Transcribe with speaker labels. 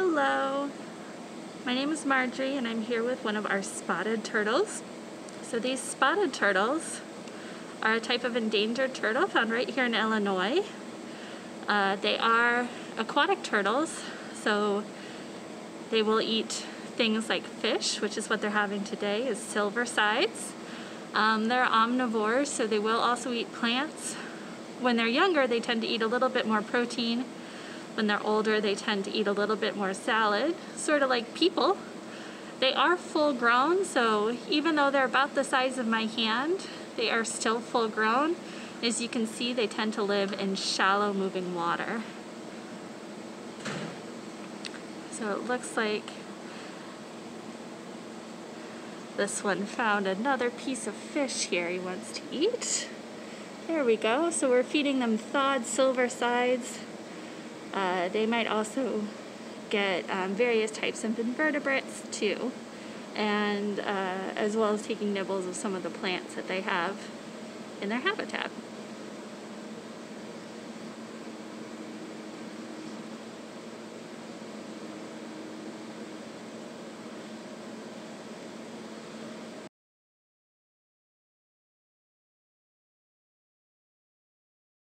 Speaker 1: Hello, my name is Marjorie and I'm here with one of our spotted turtles. So these spotted turtles are a type of endangered turtle found right here in Illinois. Uh, they are aquatic turtles, so they will eat things like fish, which is what they're having today, is silver sides. Um, they're omnivores, so they will also eat plants. When they're younger, they tend to eat a little bit more protein when they're older, they tend to eat a little bit more salad, sort of like people. They are full grown, so even though they're about the size of my hand, they are still full grown. As you can see, they tend to live in shallow moving water. So it looks like this one found another piece of fish here he wants to eat. There we go. So we're feeding them thawed silver sides uh, they might also get um, various types of invertebrates too, and uh, as well as taking nibbles of some of the plants that they have in their habitat.